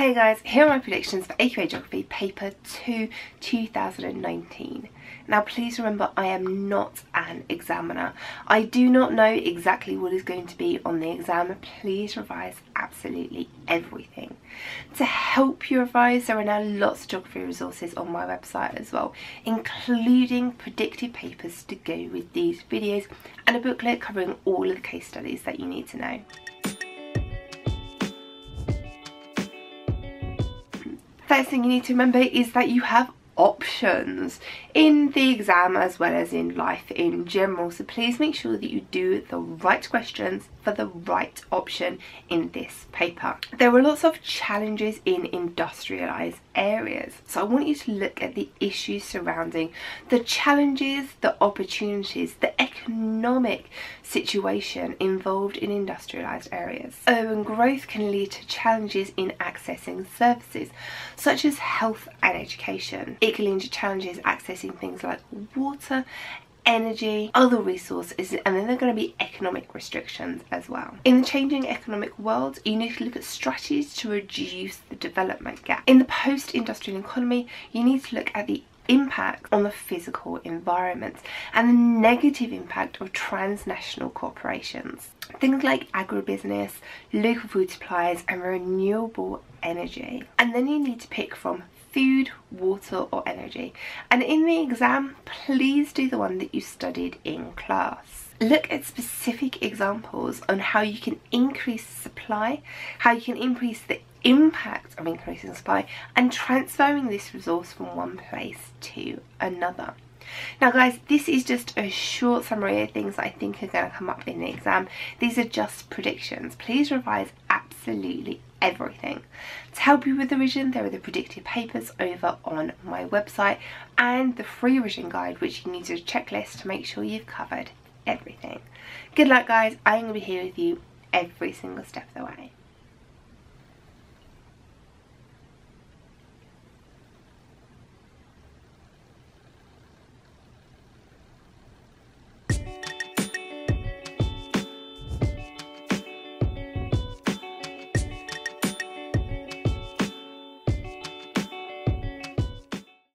Hey guys, here are my predictions for AQA Geography Paper 2 2019. Now please remember I am not an examiner. I do not know exactly what is going to be on the exam. Please revise absolutely everything. To help you revise there are now lots of geography resources on my website as well including predicted papers to go with these videos and a booklet covering all of the case studies that you need to know. First thing you need to remember is that you have options in the exam as well as in life in general so please make sure that you do the right questions for the right option in this paper. There were lots of challenges in industrialised areas so I want you to look at the issues surrounding the challenges, the opportunities, the economic situation involved in industrialised areas. Oh, Urban growth can lead to challenges in accessing services such as health and education. It can lead to challenges accessing things like water energy, other resources, and then there are going to be economic restrictions as well. In the changing economic world, you need to look at strategies to reduce the development gap. In the post-industrial economy, you need to look at the impact on the physical environment and the negative impact of transnational corporations. Things like agribusiness, local food supplies and renewable energy. And then you need to pick from food, water or energy. And in the exam, please do the one that you studied in class. Look at specific examples on how you can increase supply, how you can increase the impact of increasing supply and transferring this resource from one place to another. Now guys, this is just a short summary of things I think are going to come up in the exam. These are just predictions. Please revise absolutely everything. To help you with the revision, there are the predicted papers over on my website and the free revision guide, which you need a checklist to make sure you've covered everything. Good luck guys, I'm going to be here with you every single step of the way.